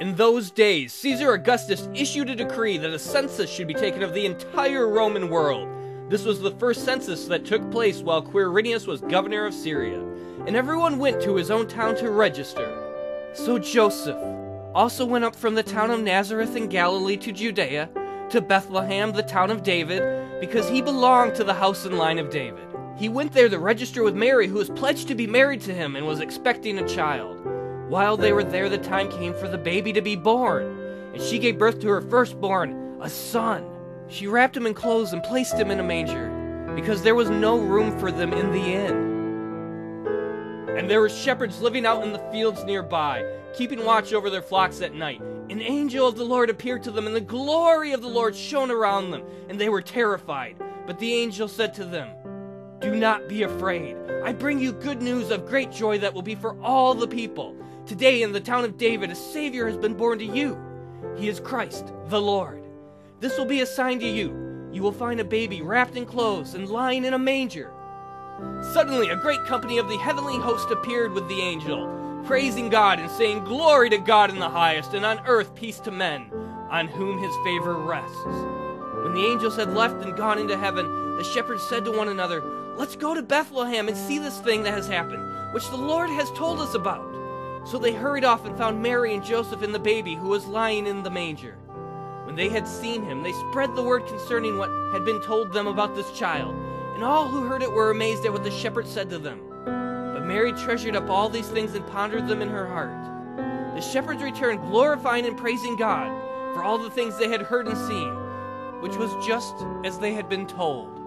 In those days, Caesar Augustus issued a decree that a census should be taken of the entire Roman world. This was the first census that took place while Quirinius was governor of Syria, and everyone went to his own town to register. So Joseph also went up from the town of Nazareth in Galilee to Judea, to Bethlehem, the town of David, because he belonged to the house and line of David. He went there to register with Mary, who was pledged to be married to him and was expecting a child. While they were there, the time came for the baby to be born, and she gave birth to her firstborn, a son. She wrapped him in clothes and placed him in a manger, because there was no room for them in the inn. And there were shepherds living out in the fields nearby, keeping watch over their flocks at night. An angel of the Lord appeared to them, and the glory of the Lord shone around them, and they were terrified. But the angel said to them, Do not be afraid. I bring you good news of great joy that will be for all the people. Today in the town of David, a Savior has been born to you. He is Christ, the Lord. This will be a sign to you. You will find a baby wrapped in clothes and lying in a manger. Suddenly, a great company of the heavenly host appeared with the angel, praising God and saying, Glory to God in the highest, and on earth peace to men, on whom his favor rests. When the angels had left and gone into heaven, the shepherds said to one another, Let's go to Bethlehem and see this thing that has happened, which the Lord has told us about. So they hurried off and found Mary and Joseph and the baby who was lying in the manger. When they had seen him, they spread the word concerning what had been told them about this child, and all who heard it were amazed at what the shepherds said to them. But Mary treasured up all these things and pondered them in her heart. The shepherds returned, glorifying and praising God for all the things they had heard and seen, which was just as they had been told.